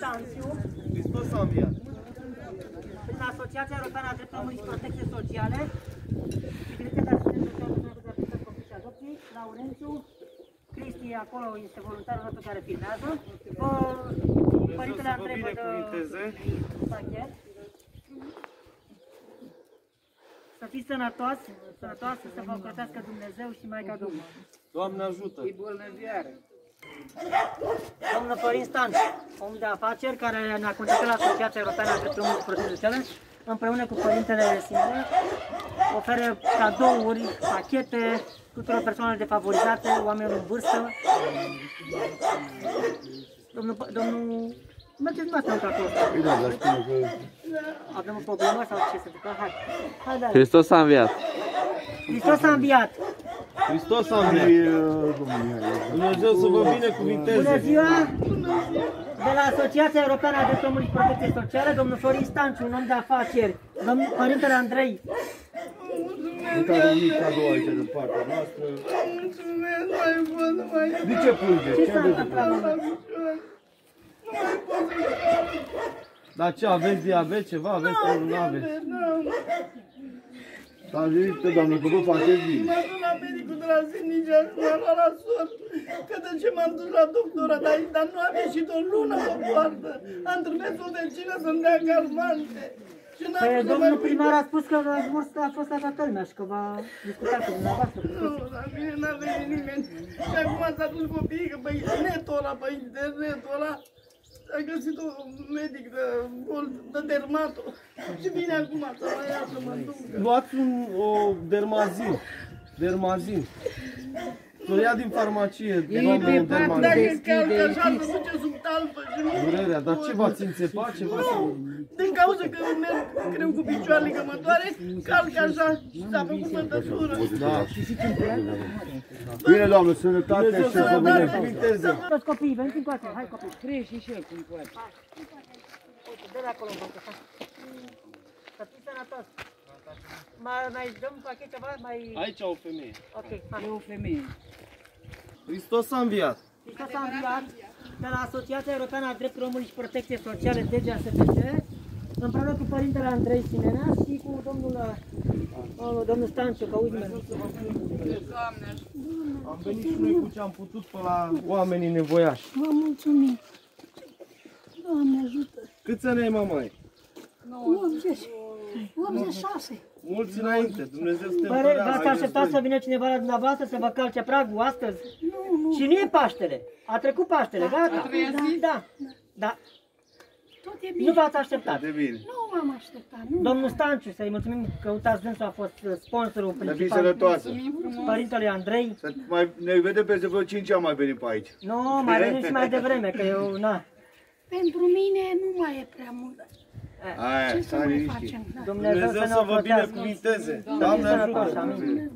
Tanțiu, Hristos a înviat. prin Asociația Europeană a Drepturilor Omului și Protecție Sociale, Securitatea Asistență Socială pentru Adoptări Copii și Adopții, Laurențiu, Cristi acolo este voluntarul nostru care filmează. Vă, Părintele să vă Andrei vă dă binecuvinteze. pachet. Să fiți sănătoși, sănătoase, să vă ocrotească Dumnezeu și Maica Domnului. Doamne ajută! Domnul Florin Stan, om de afaceri care ne-a contactat la Asociația Europeană a Drepturilor Omului și Protecție Sociale, împreună cu Părintele Simone, oferă cadouri, pachete tuturor persoanelor defavorizate, oamenilor în vârstă. Domnul, domnul, mergeți noastră în acolo. Bine, dar spune că Avem o problemă sau ce să întâmplă? Hai, hai, da. Hristos a înviat. Hristos a înviat. Hristos a e înviat! uh, domnul Mihai. Dumnezeu să vă Bună binecuvinteze! ziua! De la Asociația Europeană a Drepturilor Omului și Protecție Sociale, domnul Florin Stanciu, un om de afaceri, domnul Părintele Andrei, Uite, are un mic cadou aici din partea noastră. Mulțumesc, mai pot, mai De ce plânge? ce Ce s-a aveți de întâmplat? plâns? domnule? Dar ce, aveți diabet, ceva? Aveți problemă? Nu aveți? S-a zis că, doamnă, că vă faceți bine. M-am dus la medicul de la Sinicea și m-am luat la sor. Că de ce m-am dus la doctora, dar, dar nu am ieșit o lună pe poartă. Am trimis o vecină să-mi dea calmante. Și n-am Păi, putut să domnul mai primar a spus că a fost, a fost la toată lumea și că va discuta cu dumneavoastră. Nu, la mine n-a venit nimeni. Și acum s-a dus copiii că pe internetul ăla, pe internetul ăla, a găsit un medic de, de dermato. Și vine acum să mă ia să mă duc. Luați un, o dermazin. Dermazin. Să o ia din farmacie, doamnă, un dermazin. Dacă calcă așa, se duce sub talpă și nu... Durerea, dar ce v-ați înțepat? Ceva sau... Din cauza că merg greu cu picioarele că mă doare, calc așa și s-a făcut pătătură. Da. Bine, doamnă, sănătate Dumnezeu și să să vă vă binecuvinteze! Toți copiii, veniți încoace, hai copii. Crește și el cum poate. Uite, dă-l acolo în față, hai. Să fii sănătos. Mai, mai dăm pachet ceva? Mai... Aici o femeie. Ok, hai. E o femeie. Hristos a înviat. Hristos a înviat de la Asociația Europeană a Drepturilor Omului și Protecție Sociale, DGASPC, împreună cu Părintele Andrei Simenea și cu domnul, uh, domnul Stanciu, că uite Am venit și noi cu ce am putut pe la oamenii nevoiași. Vă mulțumim. Doamne ajută. Câți ani ai, mamaie? 80. 86. Mulți înainte, Dumnezeu să te Pare, v-ați împărească. așteptat să vină cineva la dumneavoastră să vă calce pragul astăzi? Nu, nu. Și nu e Paștele. A trecut Paștele, gata. Da, da. Tot e Nu bine. v-ați așteptat. De bine. Nu m-am așteptat. Nu. Domnul Stanciu, să-i mulțumim că uitați dânsul a fost uh, sponsorul Să fii principal. sănătoasă. Părintele Andrei. Să mai, ne vedem peste vreo 5 ani mai venim pe aici. Nu, mai venim și mai devreme, că eu, na. Pentru mine nu mai e prea mult. Aia, Ce să stai mai liniștit. facem? Da. Dumnezeu, Dumnezeu să ne să vă ocrotească. binecuvinteze. Să fim Doamne sănătoși, ajută! amin.